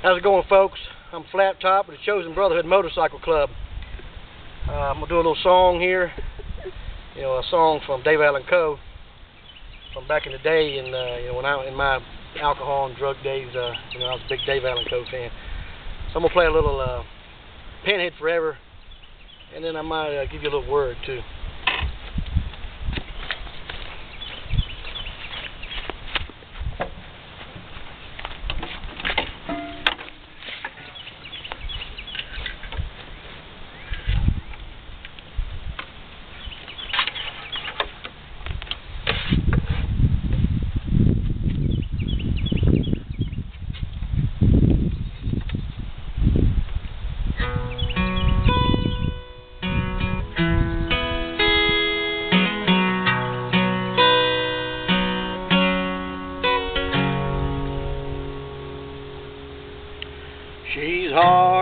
How's it going, folks? I'm Flat Top with the Chosen Brotherhood Motorcycle Club. Uh, I'm gonna do a little song here. You know, a song from Dave Allen Coe from back in the day, and uh, you know, when I in my alcohol and drug days, uh, you know, I was a big Dave Allen Coe fan. So I'm gonna play a little uh, Panhead Forever, and then I might uh, give you a little word too.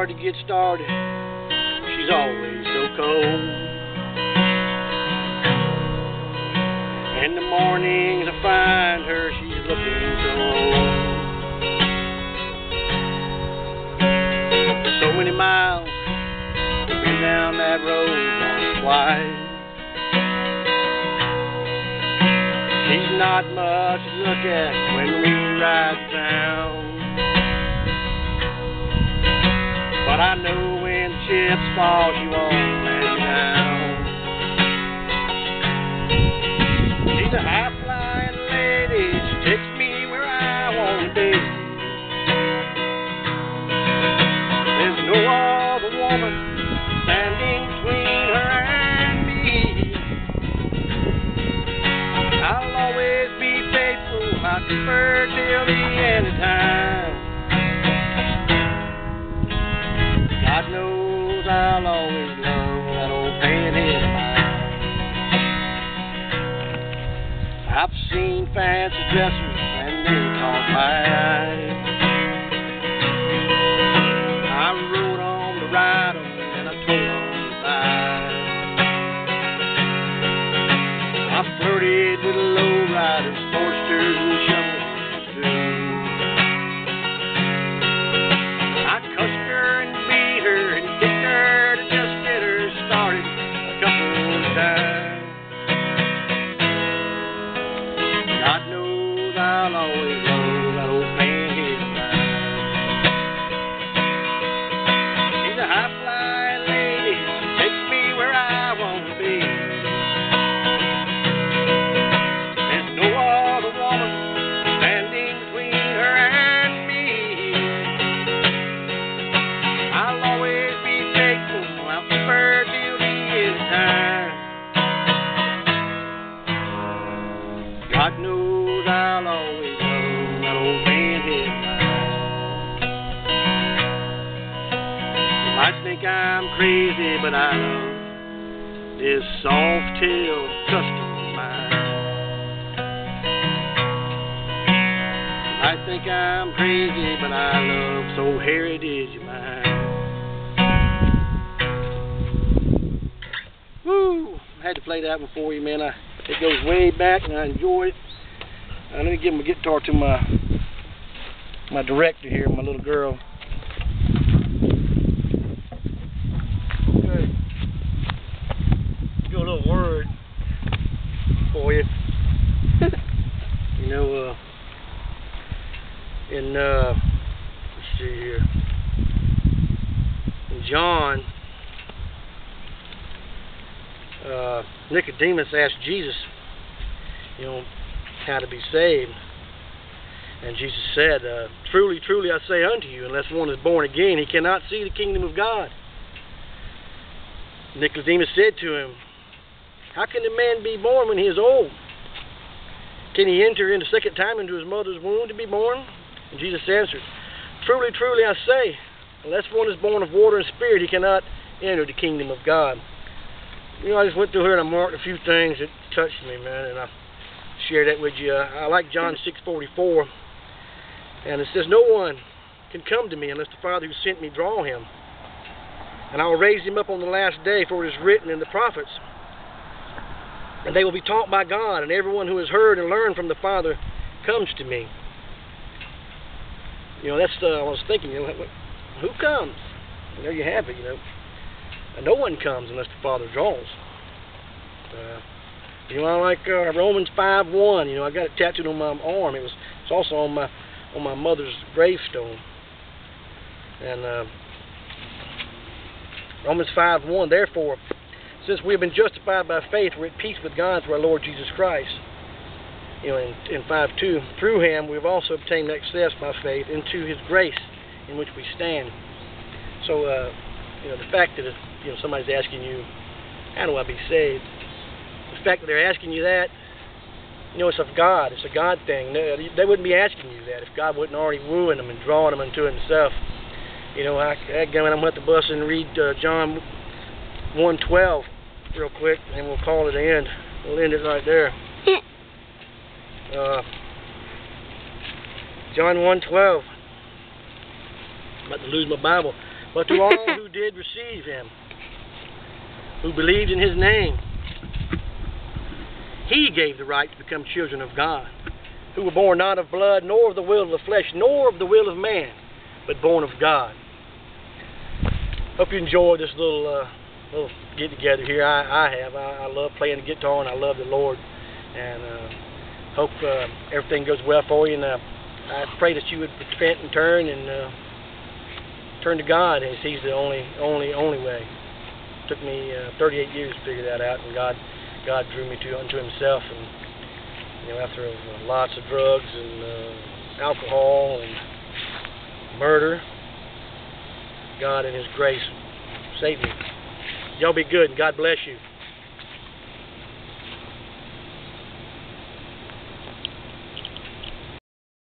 Hard to get started. She's always so cold. In the mornings I find her, she's looking so old. So many miles, been down that road once, twice. She's not much to look at when we ride down. But I know when chips fall, she won't let down. She's a high flying lady, she takes me where I want to be. There's no other woman standing between her and me. I'll always be faithful, I prefer till the end of time. My eye. I rode on to ride and I told 'em goodbye. I flirted with lowriders, and shuttles too. I cussed her and beat her and kicked her to just get her started a couple of times. God knows I'll always think I'm crazy, but I love this soft-tailed custom of mine. I think I'm crazy, but I love so heritage of mine. Woo! I had to play that one for you, man. I, it goes way back, and I enjoy it. Uh, let me give my guitar to my my director here, my little girl. Okay. Do a little word for you. you know, uh, in uh, let's see here, in John, uh, Nicodemus asked Jesus, you know, how to be saved, and Jesus said, uh, "Truly, truly, I say unto you, unless one is born again, he cannot see the kingdom of God." Nicodemus said to him, "How can a man be born when he is old? Can he enter in the second time into his mother's womb to be born?" And Jesus answered, Truly, truly, I say, unless one is born of water and spirit, he cannot enter the kingdom of God. You know, I just went through here and I marked a few things that touched me, man, and I share that with you. I like John 6:44, and it says, "No one can come to me unless the Father who sent me draw him, and I will raise him up on the last day, for it is written in the prophets, and they will be taught by God, and everyone who has heard and learned from the Father comes to me." you know, that's uh, I was thinking. You know, who comes? And there you have it. You know, and no one comes unless the Father draws. Uh, you know, I like uh, Romans five one. You know, I got it tattooed on my arm. It was it's also on my on my mother's gravestone. And uh, Romans five one. Therefore, since we have been justified by faith, we're at peace with God through our Lord Jesus Christ. You know, in, in 5 2, through him we've also obtained access by faith into his grace in which we stand. So, uh, you know, the fact that you know somebody's asking you, how do I be saved? The fact that they're asking you that, you know, it's of God. It's a God thing. They wouldn't be asking you that if God wasn't already wooing them and drawing them into Himself. You know, I, I go and I'm at the bus and read uh, John 112 real quick, and we'll call it an end. We'll end it right there. Uh, John 112. I'm about to lose my Bible. But to all who did receive him, who believed in his name, he gave the right to become children of God, who were born not of blood, nor of the will of the flesh, nor of the will of man, but born of God. Hope you enjoyed this little uh, little get together here. I, I have. I, I love playing the guitar and I love the Lord, and uh, hope uh, everything goes well for you. And uh, I pray that you would repent and turn and uh, turn to God, as He's the only, only, only way. It took me uh, 38 years to figure that out, and God, God drew me to unto Himself. And you know, after uh, lots of drugs and uh, alcohol and murder, God in His grace saved me. Y'all be good, and God bless you.